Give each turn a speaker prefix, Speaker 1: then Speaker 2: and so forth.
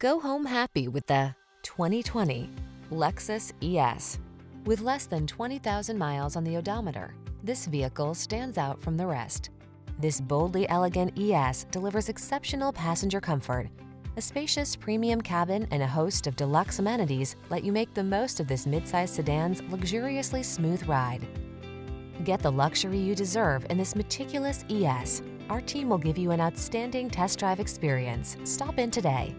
Speaker 1: Go home happy with the 2020 Lexus ES. With less than 20,000 miles on the odometer, this vehicle stands out from the rest. This boldly elegant ES delivers exceptional passenger comfort. A spacious premium cabin and a host of deluxe amenities let you make the most of this midsize sedan's luxuriously smooth ride. Get the luxury you deserve in this meticulous ES. Our team will give you an outstanding test drive experience. Stop in today.